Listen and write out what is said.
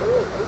Oh.